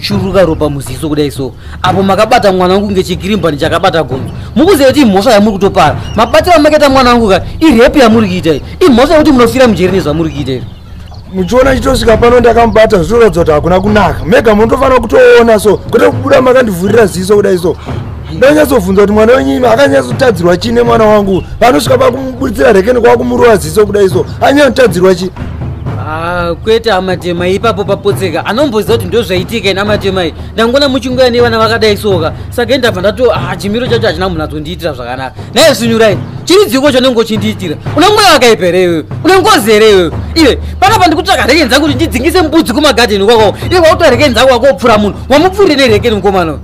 kuchuruka ropa muziso kudai. So apo makabata mwana wangu ngechigirimbani chakabata gonzo. Mukuziva kuti imhosva yamuri kutopara mabatiro amakaita mwana wangu ka irepu yamuri kuita iyi imhosva yekuti munofira mujeri nezvamuri kuita iri? Muchiona chitosvika pano ndakamubata zvinoratidza kuti hakuna kunaka. Mega munotofanira kutoona so kwete kubuda makandivhurira ziso kudai so. Ndonyatsobvunza kuti mwana wenyu akanyatsotadzirwa chii nemwana wangu? Panosvika pakumubuditsira rekeni kwakumurova ziso kudai so anyatotadzirwa chii Ah, kwete amatemai ipapo papotseka. Anomboziva kuti ndo zvaitika ini amatemai ndangona muchingoya nevana vakadai soka saka indabva ndato ah, chimiro chacho hachina munhu atondiitira zvakanaka. Naye sunyurai chiri dziko chanenge uchindiitira une mwoyo wakaipa here iwewe? Une ngozi here iwewe? Iwe panapa ndikutsvaka rekeni dzangu kuti ndidzingise mbudzi kumagadheni kwakwawo iwe wautora rekeni dzangu wakopfura munhu. Wamupfurire nerekeni mukomana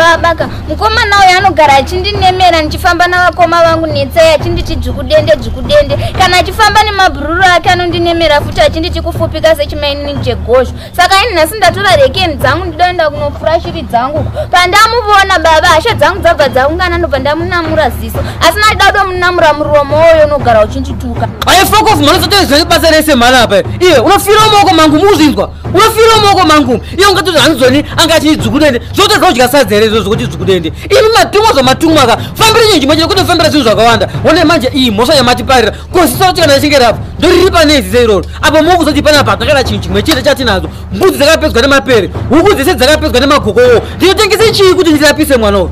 Ah, babaka mukomana uyu anogara achindinemera ndichifamba navakoma vangu netsai achinditi dzvukudende dzvukudende kana achifamba nemabhururu ake anondinemera futi achinditi kufupika sechimainini chegozho saka ini nhasi ndatora rekeni dzangu ndidoenda kunopfura shiri dzangu. Pandamuvona baba hasha dzangu dzabva dzaungana ndobva ndamunamura ziso. Asi ndada kudomunamura muromo woyo unogara uchindituka aye fokofu manozotoizvene basa rese mhana apa iye unofirawo maoko mangu muzvinzwa unofirawo maoko mangu. Iye ungatoti hanzoni anga achinidzukudende zvotoga kudya sadza here izvo zvokuti dzukudende imi matumwa zvamatumwa ka fambiri nyenji machine kutofambira zvinhu zvakawanda. One manje iyi mhosva yamatiparira. Kosisa kuti kana ichinge rapo ndoriri panezise iroro. Apo mukuzoti panapa takada chinhu chimwe chete chatinadzo. Mbudzi dzakapedzwa nemapere huku dzese dzakapedzwa nemagokowo ndinotengese chii kuti ndirapise mwanawo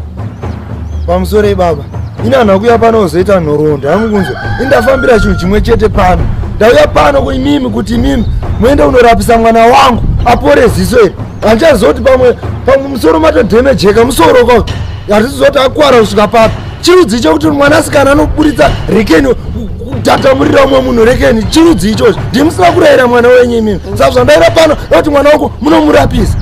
pamusoro ibaba ine hanha kuuya pano kuzoita nhoroondo. Hamukunzwa indafambira chinhu chimwe chete pano ndauya pano kuimimi kuti imimi muende kunorapisa mwana wangu apore ziso iri. Handichazoti pamwe pamwe musoro matodhemejeka musoro kwao hatizoti akuwara kusvika papi chirudzi chokuti mwanasikana anoburitsa rekeni kutatamurira umwe munhu rekeni. Chirudzi ichocho ndimusina kurayira mwana wenyu imimi. Saka zvandaira pano akuti mwana wangu munomurapisa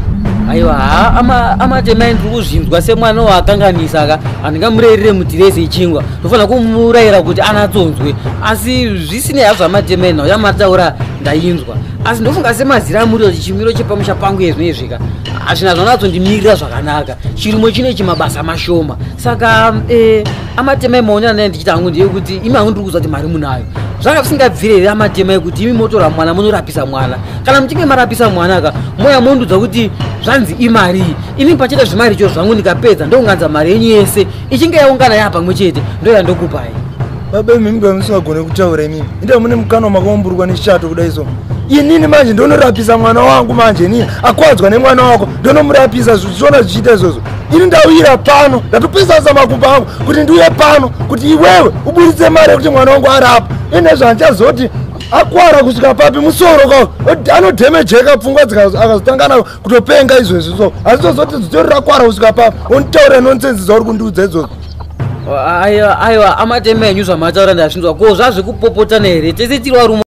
aiwa ha amatemai ndiri kuzvinzwa semwana waakanganisa ka handingamurayirire mutirese ichingwa. Ndofanira kumurayira kuti anatsonzwe asi zvisinei hazvo amatemai nhau yamataura ndainzwa asi ndofunga semazira amuriwo kuti chimiro chepamusha pangu yezvinoizvika hazvina zvanatsondimirira zvakanaka. Chirimo chinechi mabasa mashoma. Saka eh, amatemai maonera naye ndichiti hangu ndeyekuti imi hangu ndiri kuzwa kuti mari munayo. Zvanga zvisingabviri here amatemai kuti imi motora mwana munorapisa mwana. Kana muchinge marapisa mwana ka moya mondudza kuti zvanzi imari iyi. Ini pachete zvimari cho zvangu ndikapedza ndounganza mari yenyu yese. Ichinge yaungana yapamwe chete ndoyandokupai baba imimi bamusingagone kutaura imimi inde mune mukana makamumburwa neshato kudai so inini manje? Ndonorapisa mwana wangu manje inini akwadzwa nemwana wako ndonomurapisa zvichiona zvichiita izvozvo. Ini ndauyira pano ndatopesasa makumba angu kuti ndiuye pano kuti iwewe uburitse mari yekuti mwana wangu arapa ine zvandichazoti akwara kusvika papi musoro kwao anodhemejeka pfungwa akazotangana kutopenga izvezvi so asi tozoti zitori rakwara kusvika papi. Onditaurira nonsensi zauri kundiudza izvozvo aiwa aiwa amatemai enyu zvamataura ndazvinzwa ko zvazvekupopotana here? Tese tiri varume